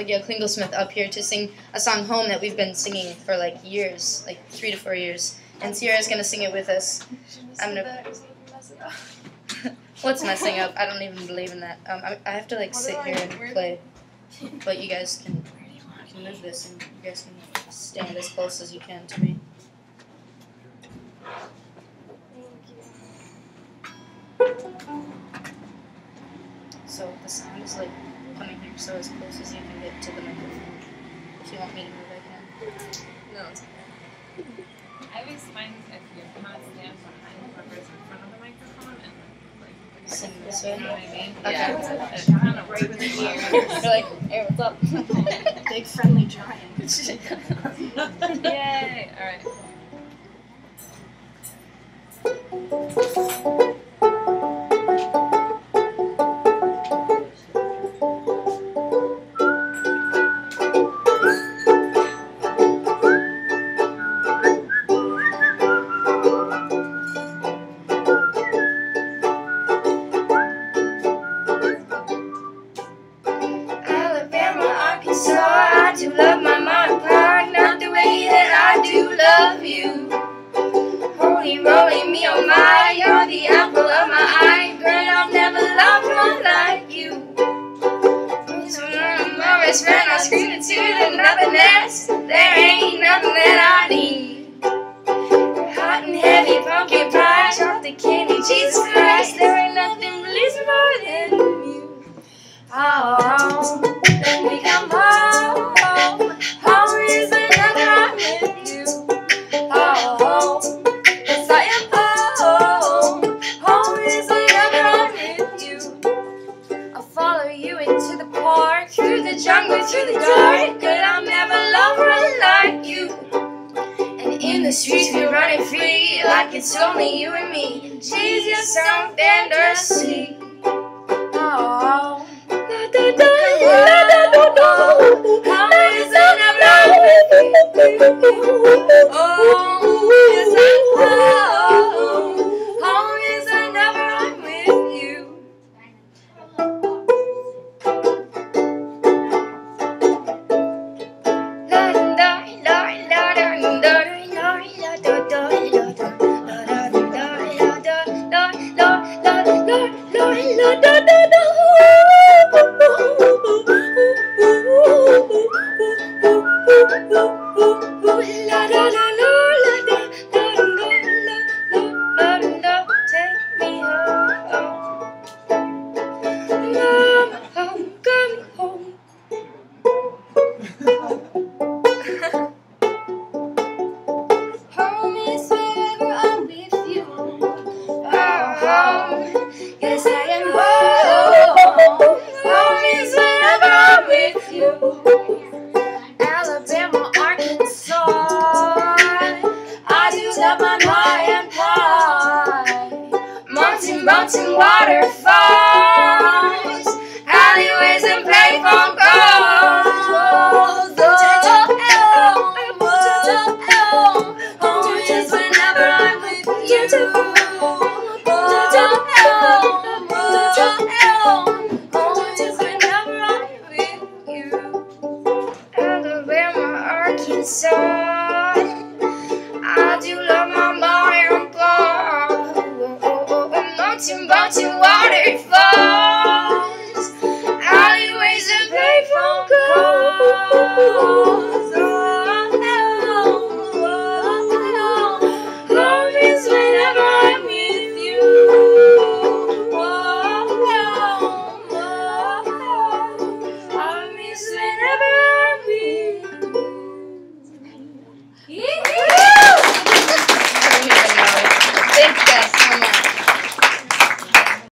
Gail Klingelsmith up here to sing a song home that we've been singing for like years, like three to four years. And Sierra's gonna sing it with us. I'm gonna. What's messing up? I don't even believe in that. Um, I, I have to like sit here and play, but you guys can, can move this and you guys can stand as close as you can to me. Thank you. So the sound is like coming here, so as close as you can get to the microphone. If you want me to move, I can. No, it's okay. I always find if you kind of stand behind whoever's in front of the microphone and like, Sing this way. you know what I mean? Okay. Yeah, it's kind of right with the ear. You're like, hey, what's up? Big friendly giant. Yay! All right. To the nothingness, there ain't nothing that I need. Hot and heavy pumpkin pie, chocolate candy, Jesus Christ, there ain't nothing please more than you. Oh, then we come home. Home is another I'm with you. Oh, yes I am home. Home is another I'm with you. I'll follow you into the park, through the jungle, through the dark. In the streets we're running free, like it's only you and me. Jesus, some fantasy. Oh, oh, oh, oh, Mountain, waterfalls. Alleyways and payphone calls. Oh, oh, oh, whenever I'm with you. Whenever I'm with you. Alabama, Arkansas. to you are.